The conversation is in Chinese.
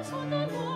当初的。